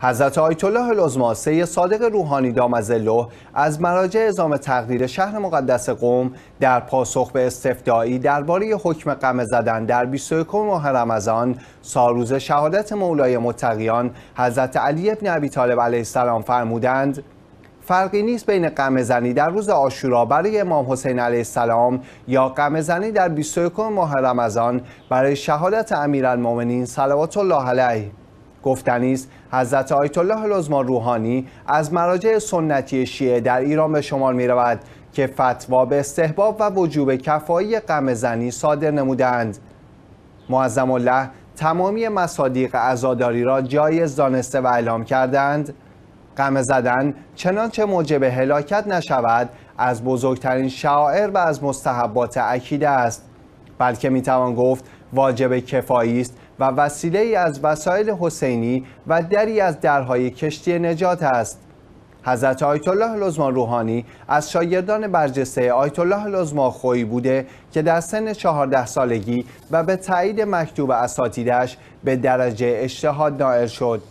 حضرت آیت الله العظما صادق روحانی دامزله از مراجع ازام تقدیر شهر مقدس قوم در پاسخ به استفدایی درباره حکم قمه زدن در 21 ماه رمضان ساروز شهادت مولای متقیان حضرت علی ابن ابی طالب علیه السلام فرمودند فرقی نیست بین قمه زنی در روز آشورا برای امام حسین علیه السلام یا قمه زنی در 21 ماه رمضان برای شهادت امیرالمؤمنین صلوات الله علیه. گفتنی است. حضرت آیت الله العظما روحانی از مراجع سنتی شیعه در ایران به شمار می رود که فتوا به استحباب و وجوب کفایی قم زنی صادر نمودند معظم الله تمامی مصادیق عزاداری را جایز دانسته و اعلام کردند قم زدن چنانچه موجب هلاکت نشود از بزرگترین شعائر و از مستحبات عکیده است. بلکه می‌توان گفت واجب کفایی است و وسیله ای از وسایل حسینی و دری از درهای کشتی نجات است. حضرت آیت الله العظما روحانی از شاگردان برجسته آیت الله العظما خویی بوده که در سن 14 سالگی و به تایید مکتوب اساتیدش به درجه اجتهاد نائل شد.